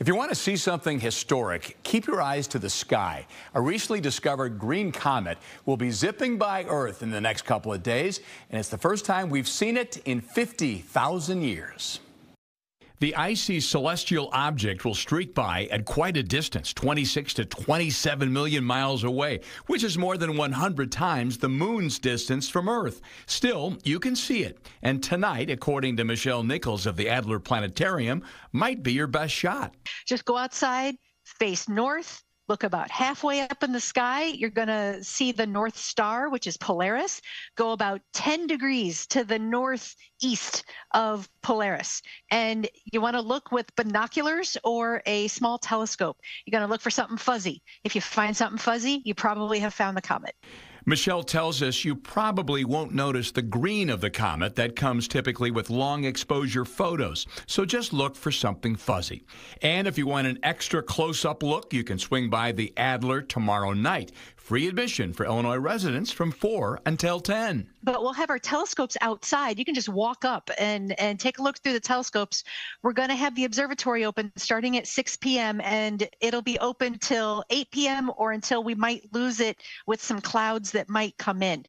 If you want to see something historic, keep your eyes to the sky. A recently discovered green comet will be zipping by Earth in the next couple of days, and it's the first time we've seen it in 50,000 years. The icy celestial object will streak by at quite a distance, 26 to 27 million miles away, which is more than 100 times the moon's distance from Earth. Still, you can see it. And tonight, according to Michelle Nichols of the Adler Planetarium, might be your best shot. Just go outside, face north, look about halfway up in the sky, you're going to see the North Star, which is Polaris, go about 10 degrees to the northeast of Polaris. And you want to look with binoculars or a small telescope. You're going to look for something fuzzy. If you find something fuzzy, you probably have found the comet. Michelle tells us you probably won't notice the green of the comet that comes typically with long exposure photos, so just look for something fuzzy. And if you want an extra close up look, you can swing by the Adler tomorrow night. Free admission for Illinois residents from 4 until 10. But we'll have our telescopes outside. You can just walk up and, and take a look through the telescopes. We're going to have the observatory open starting at 6 p.m., and it'll be open till 8 p.m. or until we might lose it with some clouds that might come in.